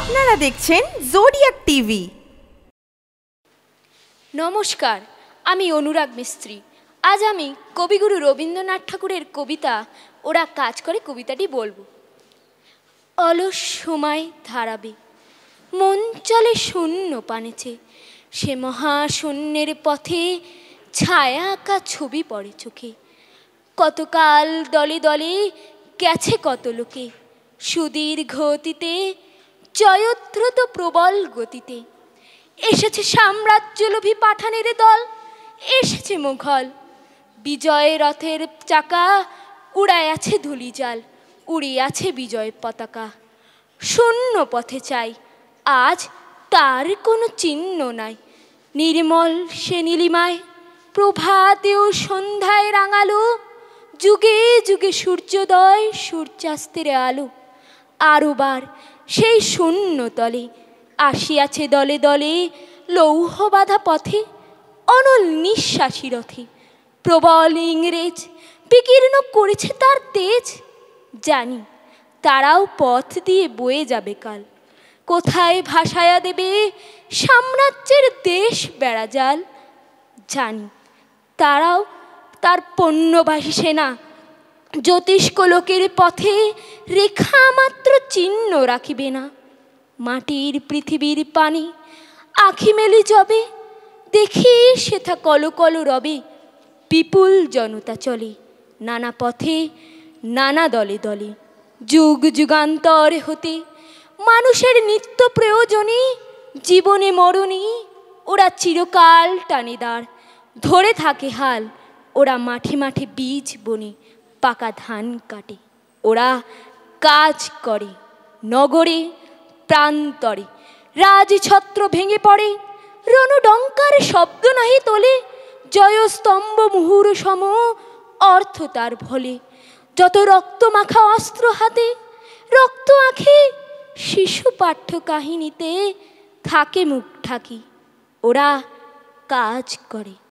আপনারা দেখছেন zodiac TV. নমস্কার, আমি অনুরাগ মিস্ত্রি। আজ আমি কবিগুরু রবীন্দ্রনাথ ঠাকুরের কবিতা, ওরা কাজ করে কবিতাটি বলব। অলস সময় ধারাবে, মন চলে শূন্য পানেছে, সে মহাশূন্যের পথে ছায়া আঁকা ছবি পড়ে চোখে। কতকাল দলে দলে গেছে কত লোকে, সুদীর্ঘ অতীতে জয়দ্রুত প্রবল গতিতে। এসেছে সাম্রাজ্যলোভী পাঠানের দল, এসেছে মুঘল। বিজয় রথের চাকা উড়ায় আছে ধুলিজাল উড়িয়ে আছে বিজয় পতাকা। শূন্য পথে চাই, আজ তার কোনো চিহ্ন নাই। নির্মল সে নীলিমায়, প্রভাতেও সন্ধ্যায় রাঙালো। যুগে যুগে সূর্যোদয় সূর্যাস্তের আলো। আরোবার সেই শূন্য তলে আসিয়াছে দলে দলে লৌহ বাঁধা পথে, অনল নিঃশ্বাসী রথে। প্রবল ইংরেজ বিকীর্ণ করেছে তার তেজ। জানি তারাও পথ দিয়ে বয়ে যাবে কাল। কোথায় ভাসায়া দেবে সাম্রাজ্যের দেশ বেড়াজাল? জানি তারাও তার পণ্যবাহী সেনা জ্যোতিষ্ক লোকের পথে রেখা মাত্র চিহ্ন রাখিবে না। মাটির পৃথিবীর পানি আখি মেলি যবে দেখি সেথা কল কল রবে। বিপুল জনতা চলে, নানা পথে, নানা দলে দলে। যুগ যুগান্তর হতে, মানুষের নিত্য প্রয়োজনে, জীবনে মরণে ওরা চিরকাল টানে দাঁড় ধরে থাকে হাল, ওরা মাঠে মাঠে বীজ বনে। পাকা ধান কাটে। ওরা কাজ করে নগরে, প্রান্তরে। রাজছত্র ভেঙে পড়ে, রণডঙ্কার শব্দ নাহি তোলে, জয়স্তম্ভ মুহুর সম অর্থ তার ভলে। যত রক্ত মাখা অস্ত্র হাতে, রক্ত আঁখে শিশু পাঠ্য কাহিনীতে থাকে মুখ ঠাকি ওরা কাজ করে।